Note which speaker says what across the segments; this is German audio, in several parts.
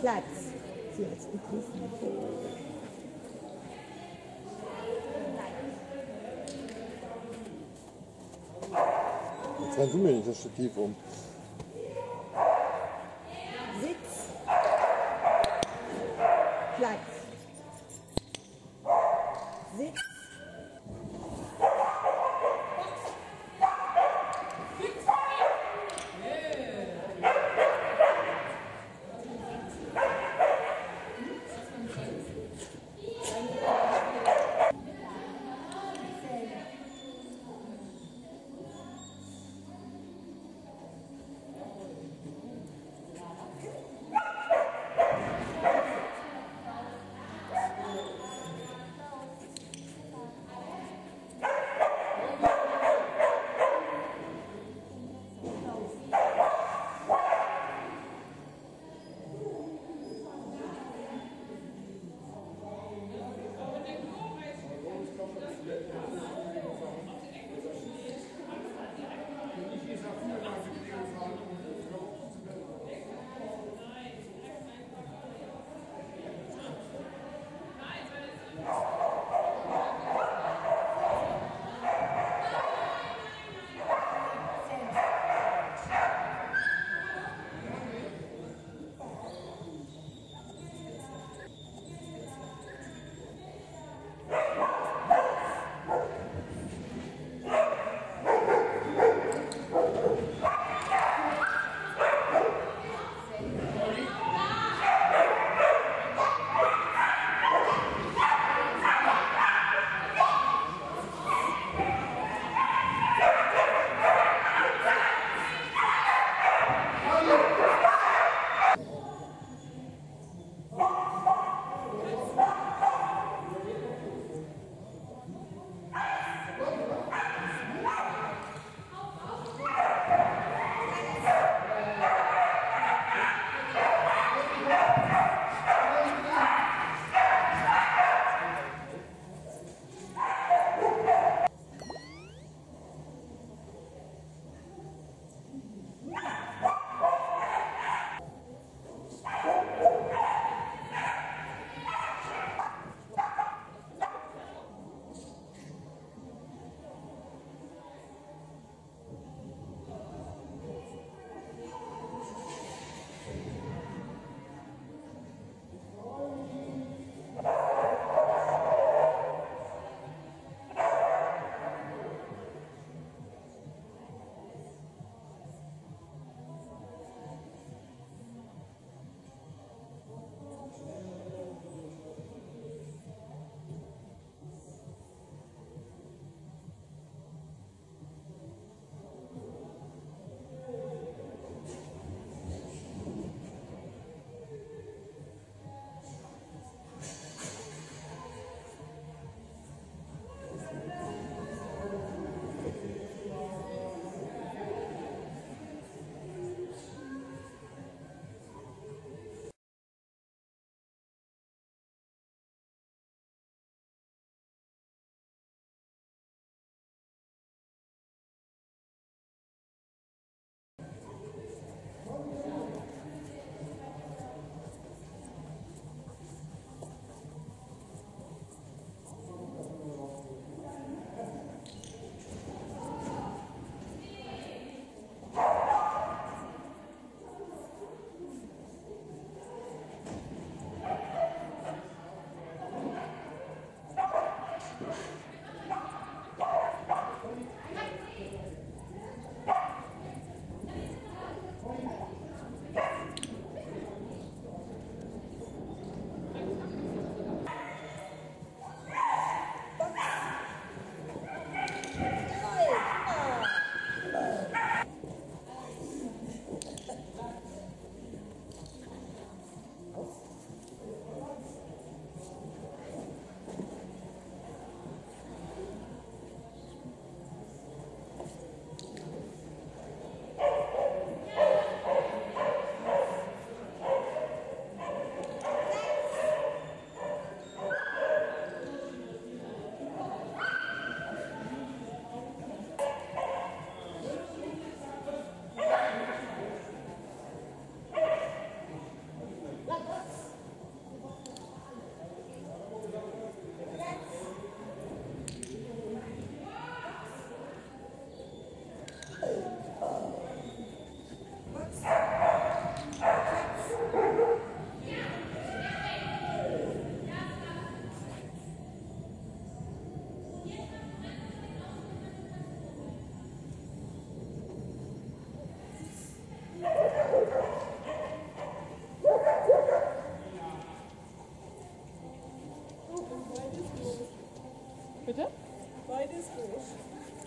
Speaker 1: Platz. Sie hat es begriffen.
Speaker 2: Jetzt renn du mir nicht das Stativ um.
Speaker 1: Sitz. Platz.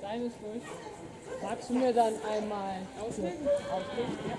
Speaker 3: Deines durch. Magst du mir dann einmal auslegen? Auslegen, ja.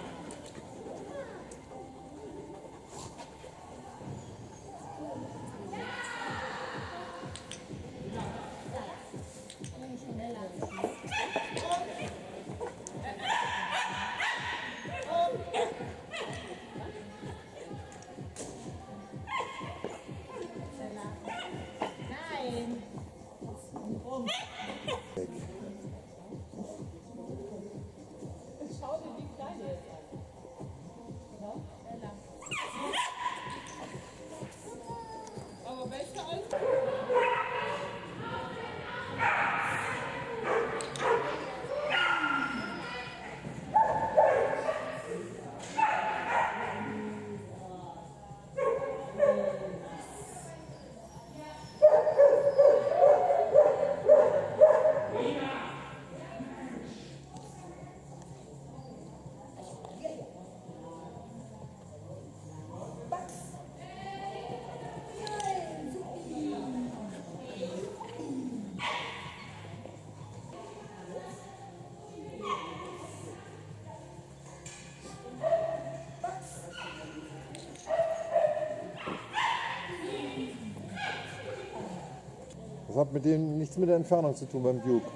Speaker 2: Das hat mit dem nichts mit der Entfernung zu tun beim Duke.